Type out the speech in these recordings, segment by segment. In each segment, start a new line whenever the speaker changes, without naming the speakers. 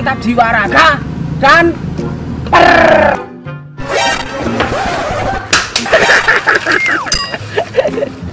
mantap jiwa raga dan per.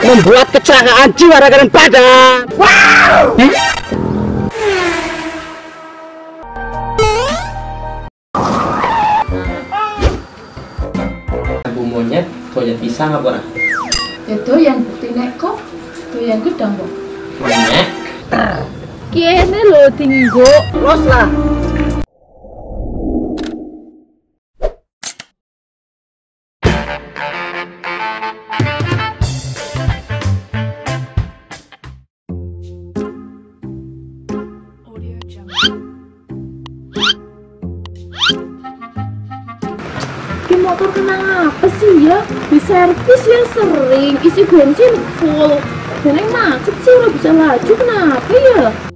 Membuat kecelakaan jiwa raga dan badan.
Wow!
Eh?
Bu monyet, monyet pisang apa ora?
Itu yang bukti nek kok doyan gedang kok.
Monyet.
Kene lho tinggo.
Los lah.
Motor kenapa sih ya? Di servis ya sering, isi bensin full. Dan yang macet sih udah bisa laju kenapa ya?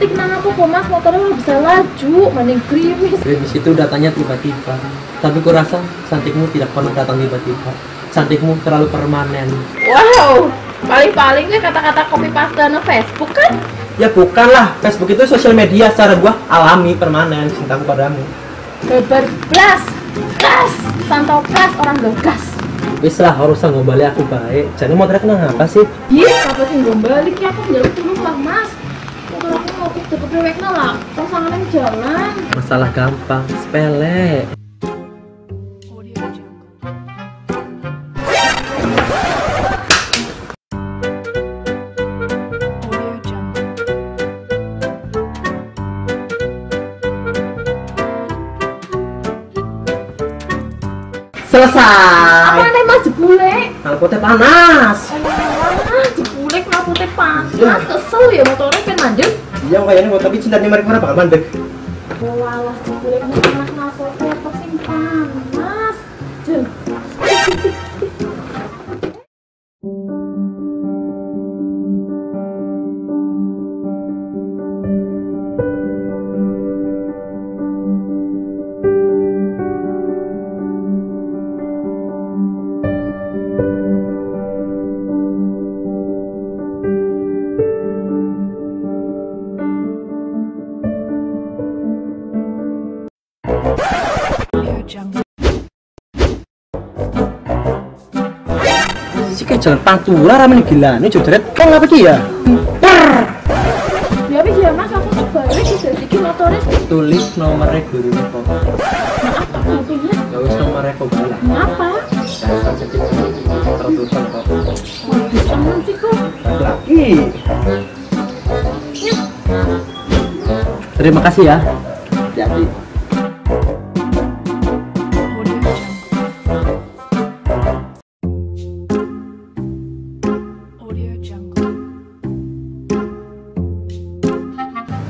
Ki orang ngerti kenapa kok mas motornya udah bisa laju, mending gerimis.
Grimis itu datangnya tiba-tiba. Tapi ku rasa cantikmu tidak pernah datang tiba-tiba. Cantikmu terlalu permanen.
Wow, paling-paling kata-kata copy paste no Facebook kan?
Ya bukanlah, Facebook itu sosial media secara gua alami permanen cintaku padamu.
Beber blas, gas, santau gas orang gegas.
Wis lah harus nggak balik aku baik. Jadi motornya kenapa sih?
Iya, apa sih gue balik ya aku jalur dulu lah mas. Dewek lah, pasangan jalan.
Masalah gampang, sepele. Selesai.
Apa nih mas jebule?
Knalpotnya panas.
Ah, jebule teh panas? Kesel ya motornya kan mandek.
Iya kayaknya tapi cintanya mereka mana bakal mandek.
Walah, panas?
Si kayak jalan pantura ramen gila. Ini jodoret. Kok ngapa ki ya?
Ya wis ya mas, aku tuh balik di jadi motornya.
Tulis nomornya guru kok.
Maaf, tak ngertinya.
Ya wis nomornya kok bala.
Ngapa?
Tertutup kok.
Waduh, temen sih kok.
Lagi. Terima kasih ya.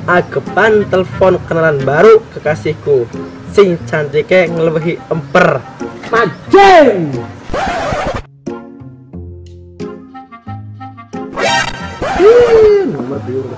Agepan telepon kenalan baru kekasihku. Sing cantiknya ngelebihi emper.
Majeng. Nomor biru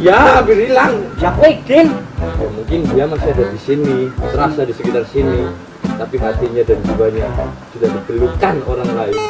Iya, hampir hilang.
Ya, Widin.
Ya, mungkin dia masih ada di sini, terasa di sekitar sini, tapi hatinya dan jiwanya sudah dibelukkan orang lain.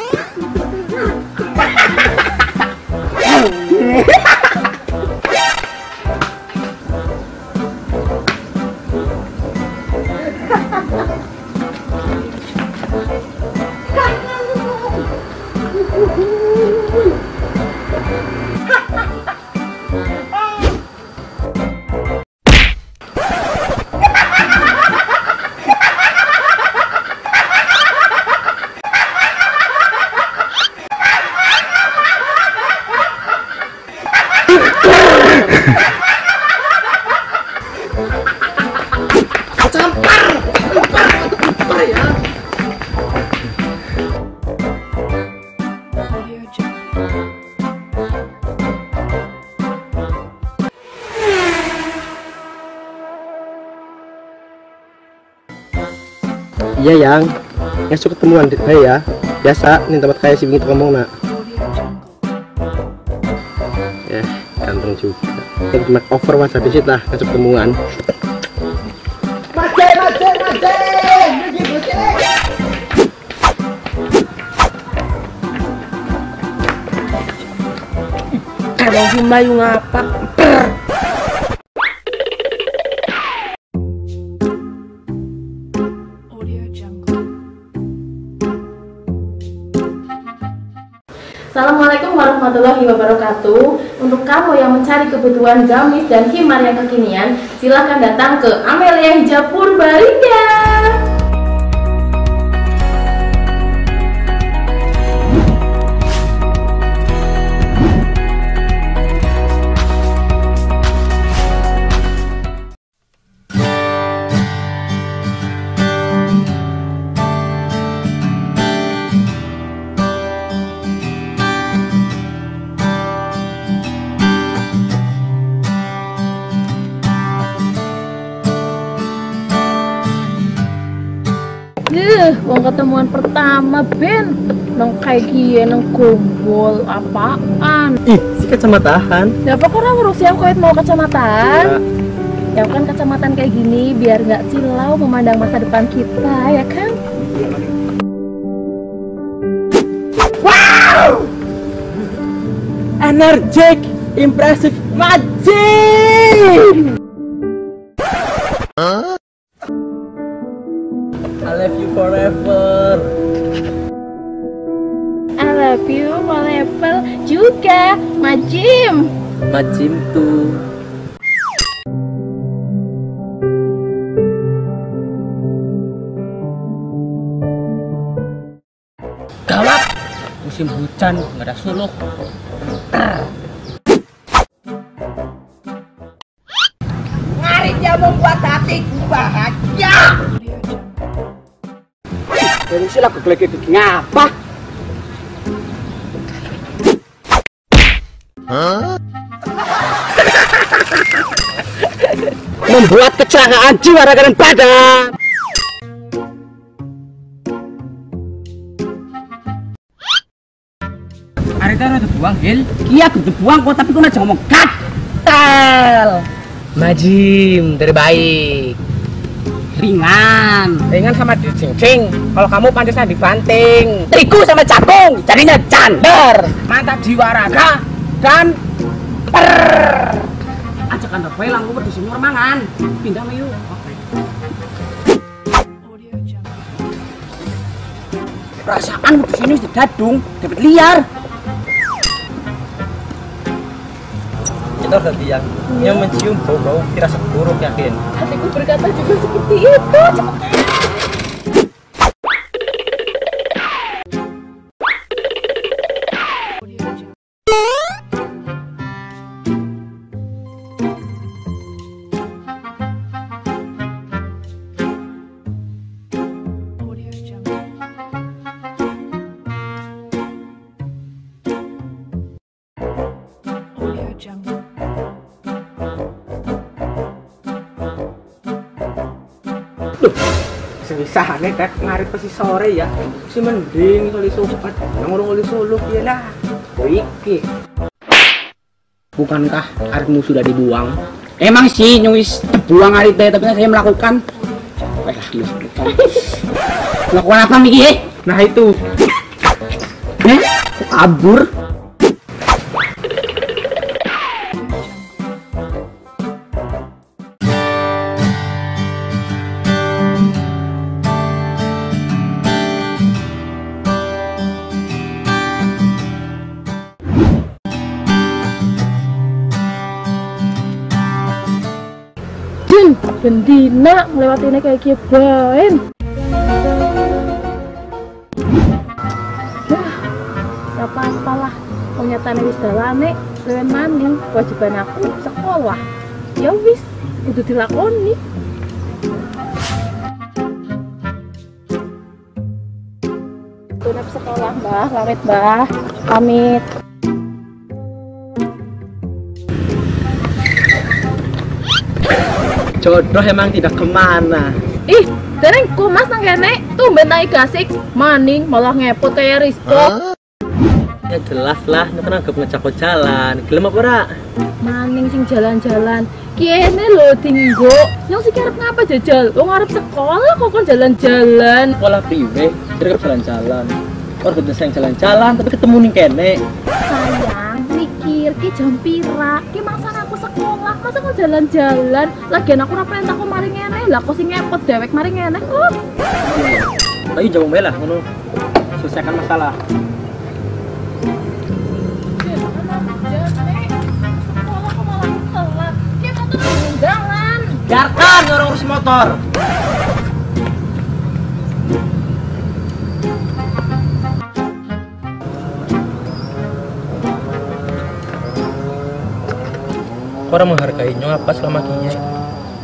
Iya yang, esok ketemuan saya ya. Biasa nih tempat kayak si Bing ngomong nak. Juga. Make over WhatsApp di situ lah, esok ketemuan.
Kalau si Mayu ngapa?
Warahmatullahi wabarakatuh. Untuk kamu yang mencari kebutuhan gamis dan himar yang kekinian, silakan datang ke Amelia Hijab Purbalingga. Ketemuan pertama Ben. Nang kayak gini, nang gombol apaan?
Ih, si kacamataan.
Ya apa orang ngurus yang koit mau kacamataan? Ya kan kacamatan kayak gini biar nggak silau memandang masa depan kita, ya kan?
Energetic, impressive, magic. Forever.
I love you, level juga, Majim.
Majim tuh.
Gawat! Musim hujan, nggak ada suluh.
Dari sila kegleke ngapa? Membuat kecelakaan jiwa raga dan badan.
Hari itu udah buang, Gil.
Iya, kudu buang kok, tapi kok aja ngomong gatel.
Majim, terbaik.
Ringan.
Ringan sama dicincing. Kalau kamu pantasnya dibanting.
Terigu sama capung, jadinya cander.
Mantap jiwa raga dan per.
Ajakan rebae langkung di sini mangan. Pindah mayu. Perasaan di sini wis dadung, dapat liar.
Kita tadi yang yang mencium bau-bau firasat buruk yakin.
Hatiku berkata juga seperti itu.
Sebisane tek ngarit pasti sore ya. Si mending kali sopat. Yang urung kali solo piye lah. Iki.
Bukankah aritmu sudah dibuang? Emang sih nyuis buang arit deh, tapi saya melakukan. Wah, melakukan. melakukan apa? Eh?
Nah itu.
Eh? Kabur?
Bendina ngelewatinnya kayak kibain. Ya, apa apalah. Ternyata wis dalane Luwih maning kewajiban aku sekolah. Ya wis, kudu dilakoni. Tunap sekolah, Mbah. Pamit, Mbah. Pamit.
Jodoh emang tidak ke mana.
Ih, dereng kumas nang kene. Tumben naik gasik. Maning malah ngepot kayak Rispo.
Ya jelas lah, ini kan anggap ngecakot jalan. Gelem apa ora?
Maning sing jalan-jalan. Kene lho tinggo. Yang sing arep ngapa jajal? Wong arep sekolah kok kon jalan-jalan.
Sekolah priwe, kira jalan-jalan. Orang udah sayang jalan-jalan, tapi ketemu nih kene.
Sayang, mikir ki jam pira? Ki masa sekolah, masa kok jalan-jalan? Lagian aku ora perintah kok mari ngene. Lah kok sing ngepot dewek mari ngene kok.
Ayo jauh lah, ngono. Selesaikan masalah. Biarkan orang urus motor. Orang menghargainya apa selama kia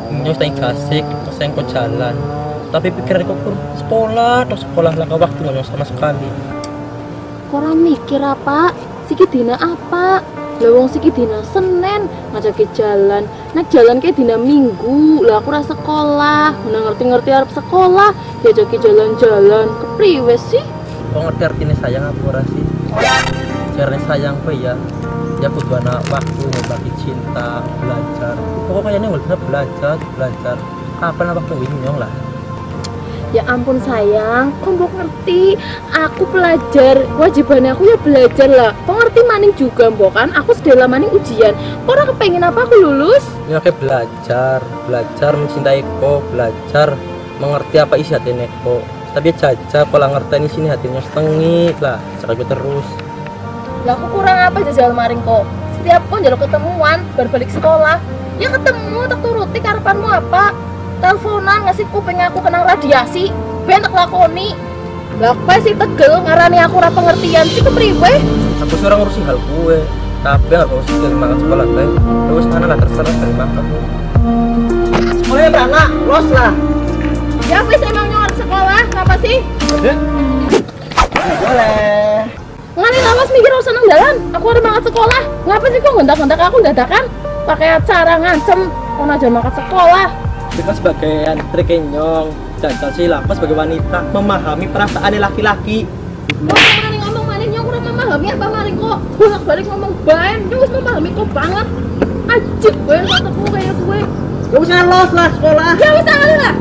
Nyo sayang kasih, sayang kau jalan Tapi pikiran kau pun sekolah, atau sekolah lah kau waktu nyo sama sekali
Kora mikir apa? Siki dina apa? Lah wong siki dina Senin ngajake jalan. Nek jalan ke dina Minggu. Lah aku ora sekolah. Udah ngerti-ngerti arep sekolah, diajaki jalan-jalan. Kepriwe sih?
Kau ngerti artinya sayang apa ora sih? Caranya sayang kau ya Ya butuh anak waktu, berbagi cinta, belajar Pokoknya ini udah belajar, belajar Kapan waktu winyong lah
Ya ampun sayang, kok mbok ngerti? Aku pelajar, kewajibannya aku ya belajar lah. Kok ngerti maning juga mbok kan? Aku sedela maning ujian. Kok ora kepengen apa aku lulus?
Ini oke belajar, belajar mencintai kau, belajar mengerti apa isi hatinya kau Tapi jaja kalau ngerti ini sini hatinya setengit lah Cakap terus
Lah aku kurang apa jajal maring kok? Setiap kok jaluk ketemuan, berbalik sekolah. Ya ketemu, tak turuti karepanmu apa? Teleponan ngasih kuping aku kena radiasi. Ben tak lakoni. Lah apa sih tegel ngarani aku ora pengertian sih kepriwe?
Aku seorang ngurusi hal gue Tapi harus ngurusi dari makan sekolah gue Terus mana lah terserah dari makan Sekolahnya beranak, los lah
Ya wis emang nyuar sekolah, ngapa sih?
Boleh
Ngani lawas mikir usah nang dalan. Aku harus banget sekolah. Ngapa sih kok ngendak-ngendak aku dadakan? Pakai acara ngancem, kon aja makan sekolah.
Kan sebagai antri kenyong Jajal sih lah, sebagai wanita Memahami perasaan laki-laki
Kok maling ngomong maling nyong kurang memahami apa maling kok? Bolak balik ngomong baen, nyong wis memahami kok banget. Ajib bae kataku kayak gue.
Gak usah los lah sekolah
Ya wis tangan lah.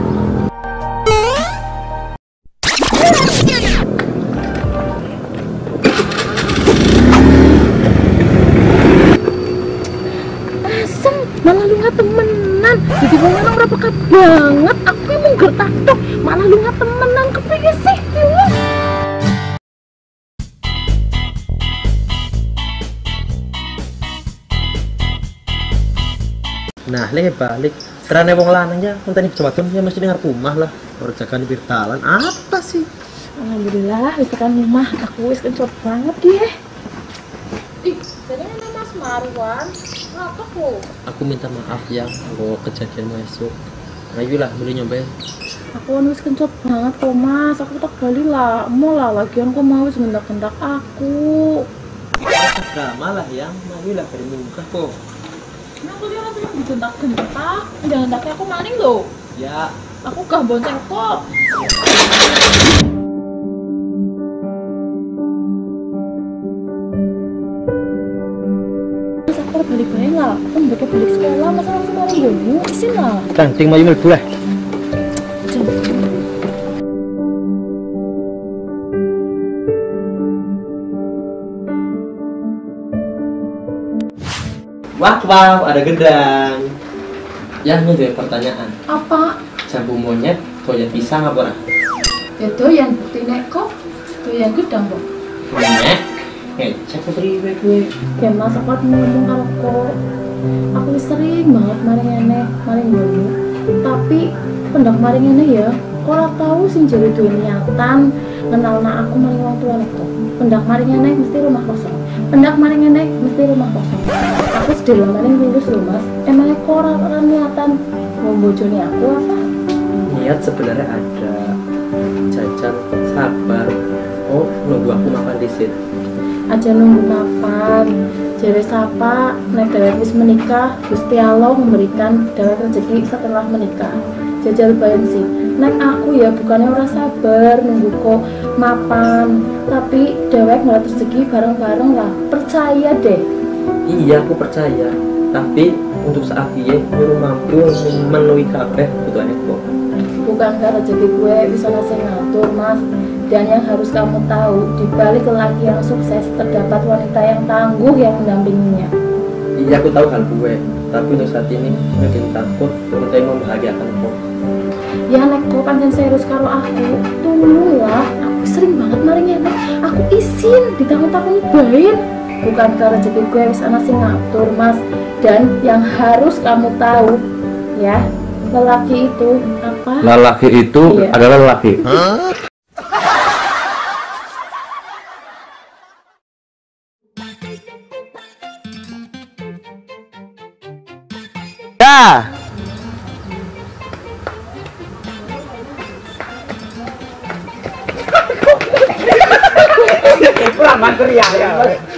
Nah, lagi balik Serane wong lanang ya, entah ini jabatan ya mesti dengar rumah lah jagaan di virtalan, apa sih?
Alhamdulillah, wis tekan rumah. Aku wis kencot banget ya. Ih, jadi ini Mas Marwan. Apa kok?
Aku minta maaf ya, kalau kejadian masuk Ayolah, boleh nyobain
Aku kan wis kencot banget kok Mas. Aku tak bali lah. Mau lah lagian kok mau wis ngendak-ngendak aku.
Agama lah yang, ayolah dari muka kok
Nah, aku dia rasanya digendak-gendak. Gendak aku maling loh.
Ya,
Aku gak bonceng kok. Mas aku harus balik-balik lah. Aku balik sekolah, masa langsung maling gue Isin lah.
ganting mau mlebu lah Wah, wow, ada gendang. Ya, ini ada pertanyaan.
Apa?
Jambu monyet, doyan pisang apa ora?
Ya doyan bukti nek kok. Doyan gedang kok.
Monyet, ngecek priwe gue.
Ya mas aku harus ngomong karo kok. Aku sering banget maring ngene, maring banyu. Tapi pendak maring ngene ya, ora tahu sing jadi duwe niatan kenal aku maring wong tuane kok. Pendak maring ngene mesti rumah kosong. Pendak maring ngene mesti rumah kosong aku sedih lama lulus loh mas. Emangnya kok orang-orang niatan mau aku apa?
Niat sebenarnya ada. Jajan sabar. Oh nunggu aku makan di situ.
Aja nunggu jere sapa nek dewek wis menikah. Gusti Allah memberikan dewek rezeki setelah menikah. Jajal bayan sih nek aku ya bukannya orang sabar nunggu kok mapan. Tapi dewek nggak rezeki bareng-bareng lah. Percaya deh
iya aku percaya. Tapi untuk saat ini aku mampu memenuhi kabeh kebutuhan aku.
Bukan karena rezeki gue bisa ngasih ngatur mas. Dan yang harus kamu tahu di balik lelaki yang sukses terdapat wanita yang tangguh yang mendampinginya.
Iya aku tahu hal gue. Tapi untuk saat ini mungkin takut yang membahagiakan aku.
Ya nek kok pancen serius karo aku? Tolong lah aku sering banget maring ya nek aku izin ditanggung-tanggung bain bukan karena rezeki gue wis ana sing ngatur mas dan yang harus kamu tahu ya lelaki itu apa
Lelaki itu
Iya.
adalah lelaki.
Ya.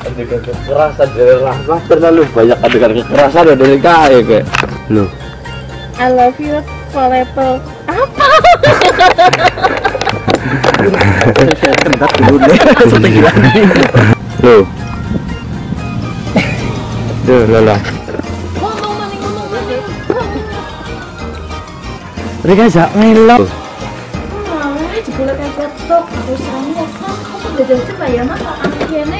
Adegan kekerasan dari Rahmat terlalu banyak adegan kekerasan dari KAE kayak. Loh,
I love you forever apa
loh. Tuh, lala.
ngomong mana ngomong mana
Mereka sak melo.
Malah jebule kayak laptop, aku sayang ya, aku jajan sih